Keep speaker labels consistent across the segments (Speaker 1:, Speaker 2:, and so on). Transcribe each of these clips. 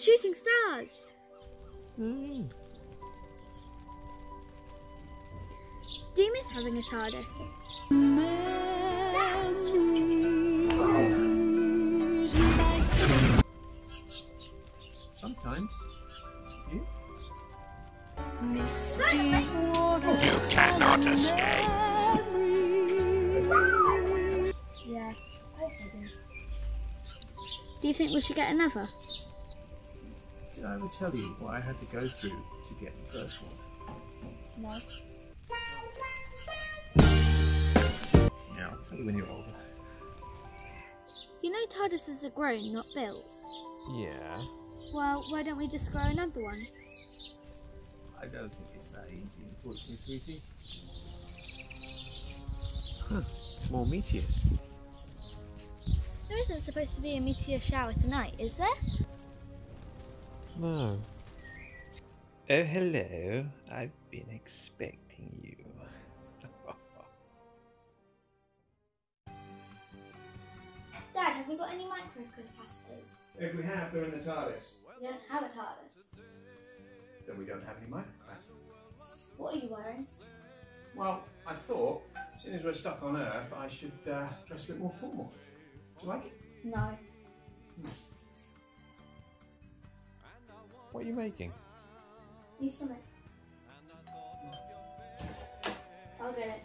Speaker 1: shooting stars.
Speaker 2: Hmm.
Speaker 1: Do you miss having a TARDIS?
Speaker 3: Sometimes. You?
Speaker 2: You cannot escape.
Speaker 1: Yeah, I also do. Do you think we should get another?
Speaker 3: Did I ever tell you what I had to go through to get the first one?
Speaker 1: No.
Speaker 3: Yeah, I'll tell you when you're older.
Speaker 1: You know TARDISes are grown, not built.
Speaker 2: Yeah.
Speaker 1: Well, why don't we just grow another one?
Speaker 3: I don't think it's that easy, unfortunately, sweetie.
Speaker 2: Small meteors.
Speaker 1: There isn't supposed to be a meteor shower tonight, is there?
Speaker 2: No. Oh, hello. I've been expecting you.
Speaker 1: Dad, have we got any microcapacitors?
Speaker 3: If we have, they're in the TARDIS.
Speaker 1: We don't have a TARDIS.
Speaker 3: Then we don't have any microclasses.
Speaker 1: What are you wearing?
Speaker 3: Well, I thought, seeing as we're stuck on Earth, I should uh, dress a bit more formal. Do you like it?
Speaker 1: No.
Speaker 2: What are you making?
Speaker 1: You summit. I'll get it.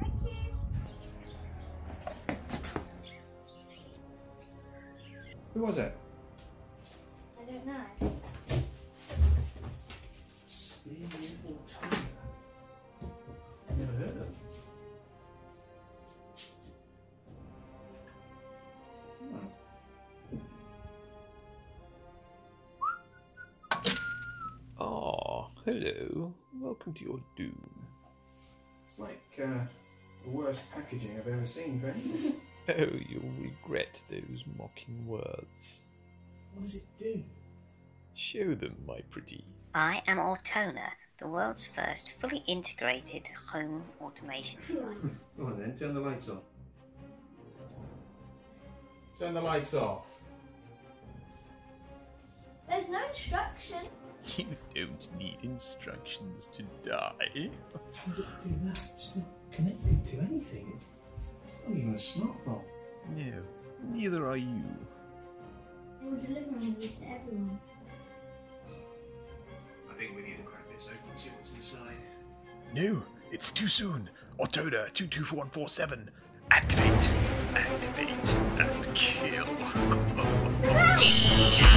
Speaker 1: Thank you.
Speaker 3: Who was it?
Speaker 1: I don't know.
Speaker 2: Hello. Welcome to your doom.
Speaker 3: It's like uh, the worst packaging I've ever seen, Ben.
Speaker 2: Oh, you'll regret those mocking words.
Speaker 3: what does it do?
Speaker 2: Show them, my pretty.
Speaker 4: I am Autona, the world's first fully integrated home automation device.
Speaker 3: Go on then, turn the lights off. Turn the lights off.
Speaker 1: There's no instruction.
Speaker 2: You don't need instructions to die.
Speaker 3: How does it do that? It's not connected to anything. It's not even a smart bulb.
Speaker 2: No, neither are you.
Speaker 1: They were delivering these to everyone.
Speaker 3: I think we need to crack this open, see what's inside.
Speaker 2: No, it's too soon. Autoda 224147. Activate, activate, and kill.